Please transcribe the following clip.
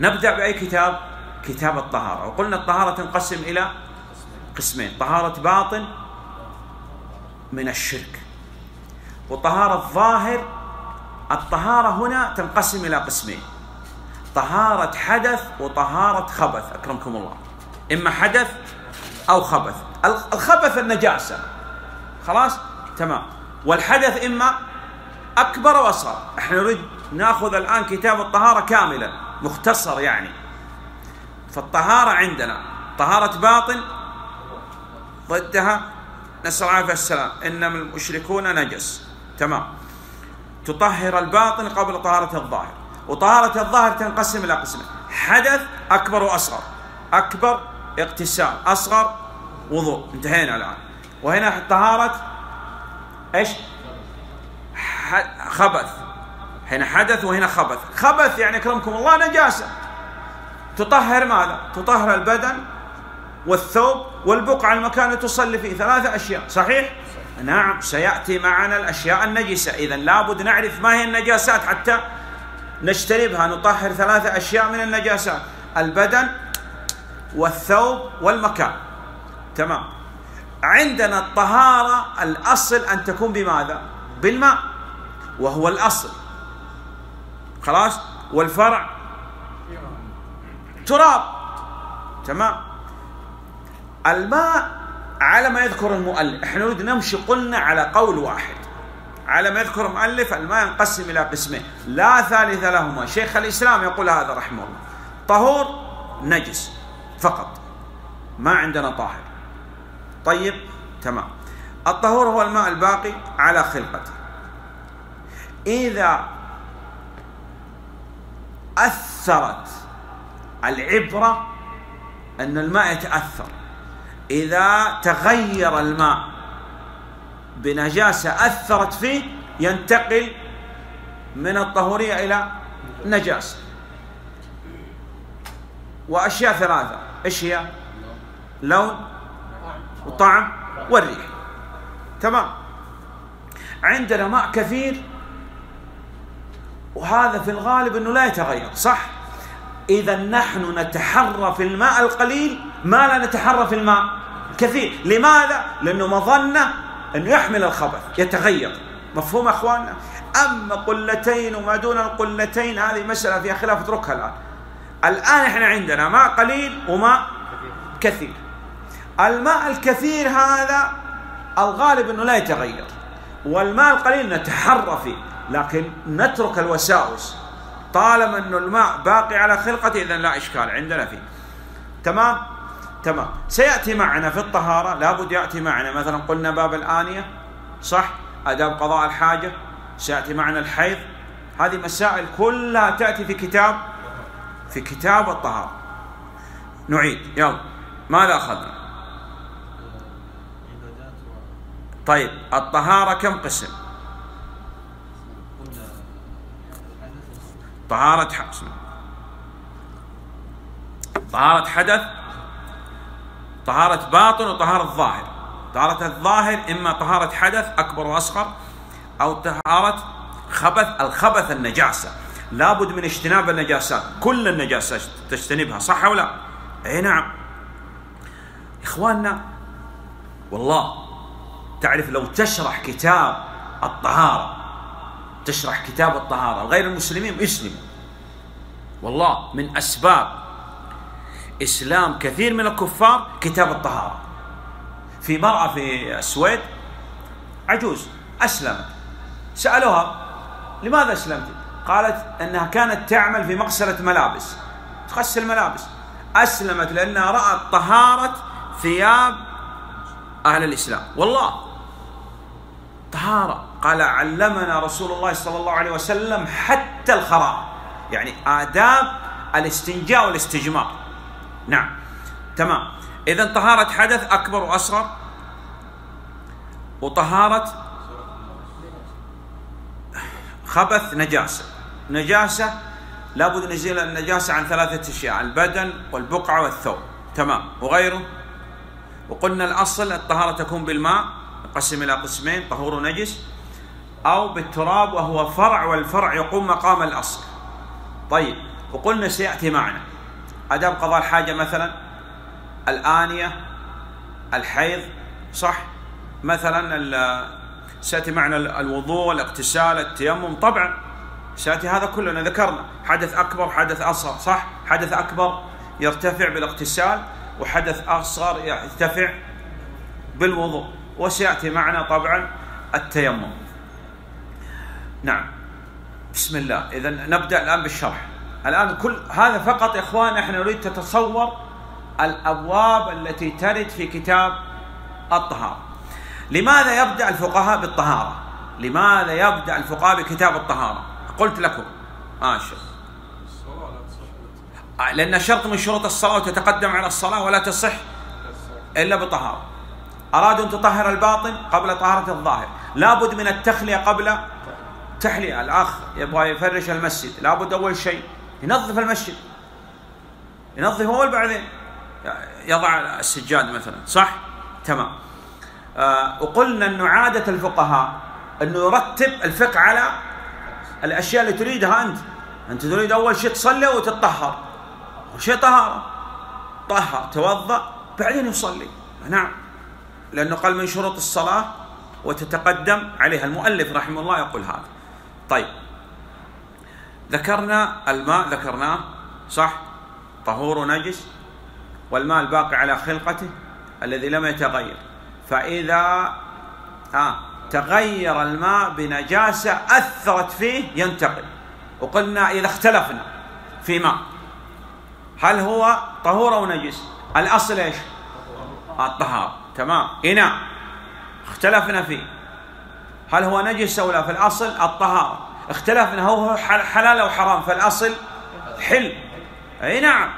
نبدأ بأي كتاب؟ كتاب الطهارة. وقلنا الطهارة تنقسم إلى قسمين. طهارة باطن من الشرك. وطهارة الظاهر الطهارة هنا تنقسم إلى قسمين. طهارة حدث وطهارة خبث. أكرمكم الله. إما حدث أو خبث. الخبث النجاسة. خلاص؟ تمام. والحدث إما أكبر وأصغر. إحنا نريد نأخذ الآن كتاب الطهارة كاملا. مختصر يعني. فالطهارة عندنا طهارة باطن ضدها نسأل الله السلام إنما المشركون نجس. تمام. تطهر الباطن قبل طهارة الظاهر. وطهارة الظاهر تنقسم إلى قسمين. حدث أكبر وأصغر. أكبر اغتسال. أصغر وضوء. انتهينا الآن. وهنا طهارة إيش؟ خبث. هنا حدث وهنا خبث. خبث يعني اكرمكم الله نجاسة. تطهر ماذا؟ تطهر البدن والثوب والبقعة المكان اللي تصلي فيه. ثلاثة أشياء. صحيح؟ نعم سيأتي معنا الأشياء النجسة. إذا لابد نعرف ما هي النجاسات حتى نجتنبها. نطهر ثلاثة أشياء من النجاسات. البدن والثوب والمكان. تمام. عندنا الطهارة الأصل أن تكون بماذا؟ بالماء. وهو الأصل. خلاص؟ والفرع تراب. تمام؟ الماء على ما يذكر المؤلف. إحنا نريد نمشي قلنا على قول واحد. على ما يذكر المؤلف الماء ينقسم إلى قسمين. لا ثالث لهما. شيخ الإسلام يقول هذا رحمه الله. طهور نجس. فقط. ما عندنا طاهر. طيب تمام. الطهور هو الماء الباقي على خلقته. إذا أثرت العبرة أن الماء يتأثر. إذا تغير الماء بنجاسة أثرت فيه ينتقل من الطهورية إلى نجاسة وأشياء ثلاثة إيش هي؟ لون وطعم والريح. تمام. عندنا ماء كثير وهذا في الغالب إنه لا يتغير صح؟ إذا نحن نتحرى في الماء القليل ما لا نتحرى في الماء كثير. لماذا؟ لأنه مظنه أنه يحمل الخبث يتغير. مفهوم اخواننا أما قلتين وما دون القلتين هذه مسألة فيها خلاف اتركها الآن. الآن إحنا عندنا ماء قليل وماء كثير. الماء الكثير هذا الغالب إنه لا يتغير. والماء القليل نتحرى فيه. لكن نترك الوساوس. طالما انه الماء باقي على خلقته اذا لا إشكال عندنا فيه. تمام؟ تمام. سيأتي معنا في الطهارة لابد يأتي معنا. مثلا قلنا باب الآنية صح؟ آداب قضاء الحاجة سيأتي معنا الحيض. هذه مسائل كلها تأتي في كتاب في كتاب الطهارة. نعيد. يلا. ماذا أخذنا؟ طيب. الطهارة كم قسم؟ طهارة طهارة حدث طهارة باطن وطهارة ظاهر. طهارة الظاهر إما طهارة حدث أكبر وأصغر أو طهارة خبث الخبث النجاسة. لابد من اجتناب النجاسات. كل النجاسات تجتنبها صح أو لا؟ أي نعم. إخواننا والله تعرف لو تشرح كتاب الطهارة تشرح كتاب الطهارة غير المسلمين يسلموا والله من أسباب إسلام كثير من الكفار كتاب الطهارة. في مرأة في السويد عجوز أسلمت. سألوها لماذا أسلمت؟ قالت أنها كانت تعمل في مغسلة ملابس تغسل ملابس. أسلمت لأنها رأت طهارة ثياب أهل الإسلام. والله طهارة. قال علمنا رسول الله صلى الله عليه وسلم حتى الخراء يعني آداب الاستنجاء والاستجمار. نعم. تمام. إذا طهارة حدث أكبر وأصغر. وطهارة خبث نجاسة. نجاسة لابد نزيل النجاسة عن ثلاثة أشياء البدن والبقعة والثوب. تمام. وغيره. وقلنا الأصل الطهارة تكون بالماء. ينقسم إلى قسمين طهور ونجس. أو بالتراب وهو فرع والفرع يقوم مقام الأصل. طيب وقلنا سيأتي معنا. آداب قضاء الحاجة مثلا الآنية الحيض صح؟ مثلا سيأتي معنا الوضوء الاغتسال التيمم. طبعا سيأتي هذا كلنا ذكرنا. حدث أكبر حدث أصغر صح؟ حدث أكبر يرتفع بالاغتسال وحدث أصغر يرتفع بالوضوء. وسيأتي معنا طبعا التيمم. نعم. بسم الله. إذا نبدأ الآن بالشرح. الآن كل هذا فقط يا إخوان إحنا نريد تتصور الأبواب التي ترد في كتاب الطهارة. لماذا يبدأ الفقهاء بالطهارة؟ لماذا يبدأ الفقهاء بكتاب الطهارة؟ قلت لكم. آه شوف لأن شرط من شروط الصلاة تتقدم على الصلاة ولا تصح إلا بطهارة أرادوا أن تطهر الباطن قبل طهارة الظاهر. لابد من التخلية قبل تحلية. الأخ يبغى يفرش المسجد. لابد أول شيء ينظف المسجد. ينظف أول بعدين. يضع السجاد مثلا. صح؟ تمام. آه وقلنا أنه عادة الفقهاء أنه يرتب الفقه على الأشياء اللي تريدها أنت. أنت تريد أول شيء تصلي وتتطهر. أول شيء طهارة. طهر توضأ بعدين يصلي. نعم. لأنه قال من شروط الصلاة وتتقدم عليها المؤلف رحمه الله يقول هذا. طيب. ذكرنا الماء ذكرناه صح؟ طهور ونجس. والماء الباقي على خلقته الذي لم يتغير. فإذا آه تغير الماء بنجاسة أثرت فيه ينتقل. وقلنا إذا اختلفنا في ماء. هل هو طهور أو نجس؟ الأصل إيش؟ الطهارة تمام. إناء اختلفنا فيه. هل هو نجس أو لا؟ في الأصل الطهارة. اختلفنا هو حلال أو حرام؟ فالأصل حل. أي نعم.